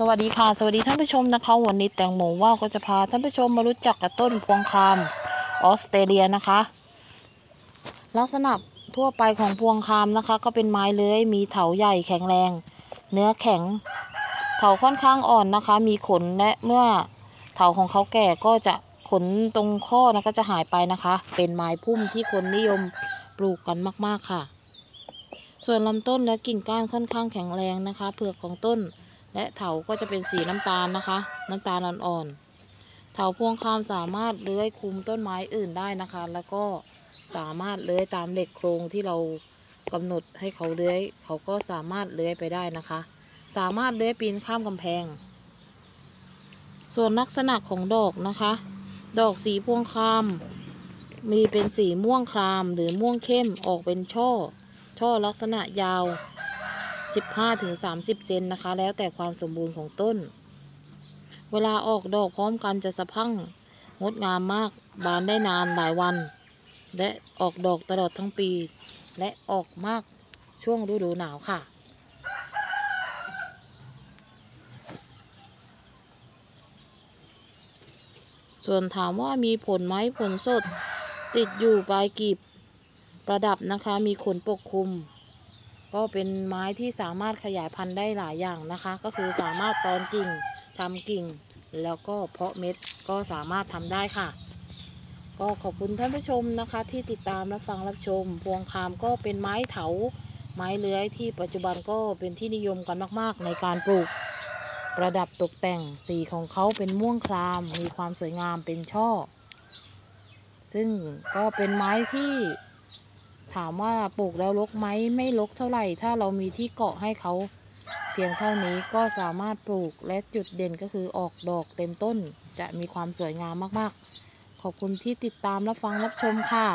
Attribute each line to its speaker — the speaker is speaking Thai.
Speaker 1: สวัสดีค่ะ สวัสดีท่านผู้ชมนะคะวันนี้แตงโมว่าวก็จะพาท่านผู้ชมมารู้จักกับต้นพวงคามออสเตรเลียนะคะ ลักษณะทั่วไปของพวงคามนะคะ ก็เป็นไม้เลื้อยมีเถาใหญ่แข็งแรง เนื้อแข็ง เถาค่อนข้างอ่อนนะคะ มีขนและเมื่อเถาของเขาแก่ก็จะขนตรงข้อนะก็จะหายไปนะคะ เป็นไม้พุ่มที่คนนิยมปลูกกันมาก ๆค่ะ ส่วนลำต้นและกิ่งก้านค่อนข้างแข็งแรงนะคะเปลือกของต้น และเถาก็จะเป็นสีน้ำตาลนะคะ น้ำตาลอ่อนๆเถาพวงคามสามารถเลื้อยคุมต้นไม้อื่นได้นะคะ แล้วก็สามารถเลื้อยตามเหล็กโครงที่เรากำหนดให้เขาเลื้อยเขาก็สามารถเลื้อยไปได้นะคะ สามารถเลื้อยปีนข้ามกำแพง ส่วนลักษณะของดอกนะคะ ดอกสีพวงคามมีเป็นสีม่วงครามหรือม่วงเข้มออกเป็นช่อ ช่อลักษณะยาว 15-30 เซนนะคะ แล้วแต่ความสมบูรณ์ของต้น เวลาออกดอกพร้อมกันจะสะพั่งงดงามมากบานได้นานหลายวัน และออกดอกตลอดทั้งปี และออกมากช่วงฤดูหนาวค่ะ ส่วนถามว่ามีผลไหมผลสด ติดอยู่ปลายกีบประดับนะคะมีขนปกคลุม ก็เป็นไม้ที่สามารถขยายพันธุ์ได้หลายอย่างนะคะ ก็คือสามารถตอนกิ่งชำกิ่ง แล้วก็เพาะเม็ดก็สามารถทำได้ค่ะ ก็ขอบคุณท่านผู้ชมนะคะ ที่ติดตามรับฟังรับชม พวงคามก็เป็นไม้เถา ไม้เลื้อยที่ปัจจุบันก็เป็นที่นิยมกันมาก ๆ ในการปลูก ประดับตกแต่งสีของเขาเป็นม่วงคราม มีความสวยงามเป็นช่อ ซึ่งก็เป็นไม้ที่ ถามว่าปลูกแล้วรกไหมไม่รกเท่าไหร่ ถ้าเรามีที่เกาะให้เขา เพียงเท่านี้ก็สามารถปลูกและจุดเด่นก็คือออกดอกเต็มต้น จะมีความสวยงามมากๆ ขอบคุณที่ติดตามรับฟังรับชมค่ะ